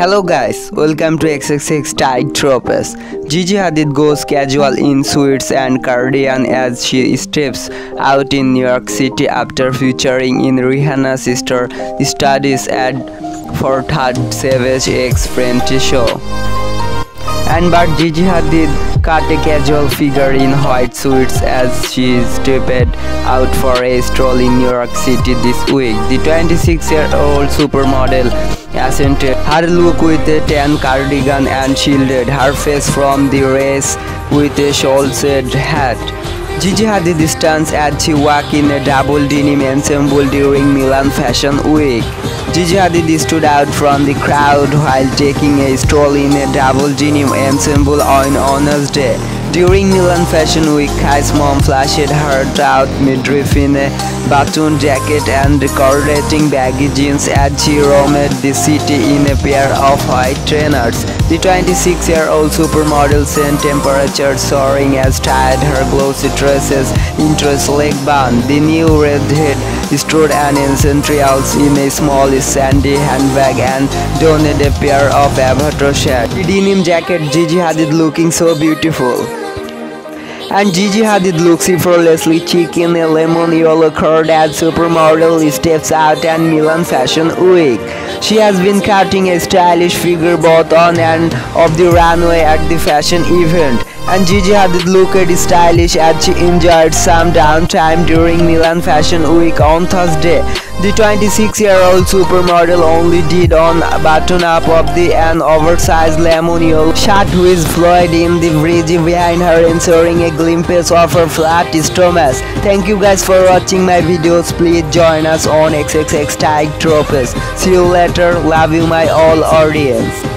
Hello guys, welcome to XXX Tide Tropes. Gigi Hadid goes casual in suits and cardigan as she steps out in New York City after featuring in Rihanna's sister studies at Fort Third Savage X Fenty show. And but Gigi Hadid cut a casual figure in white suits as she stepped out for a stroll in New York City this week. The 26-year-old supermodel accented her look with a tan cardigan and shielded her face from the race with a shawl-shaped hat. Gigi Hadid stands as she walked in a double denim ensemble during Milan Fashion Week. Gigi Hadid stood out from the crowd while taking a stroll in a double denim ensemble on Honors Day. During Milan Fashion Week, Khai's mom flashed her out midriff in a button jacket and coordinating baggy jeans as she roamed the city in a pair of white trainers. The 26-year-old supermodel sent temperature soaring as tied her glossy dresses into a slick bun. The new redhead strode an essentials in a small sandy handbag and donned a pair of avatar shades. The denim jacket Gigi Hadid looking so beautiful and Gigi Hadid looks effortlessly chic in a lemon yellow curd as supermodel steps out at Milan Fashion Week. She has been cutting a stylish figure both on and off the runway at the fashion event and Gigi Hadid looked stylish as she enjoyed some downtime during Milan Fashion Week on Thursday. The 26-year-old supermodel only did on button up of the an oversized lemon yellow shirt which flowed in the breezy behind her ensuring a glimpse of her flat stomach. Thank you guys for watching my videos. Please join us on XXX Tide Tropes. See you later. Love you my all audience.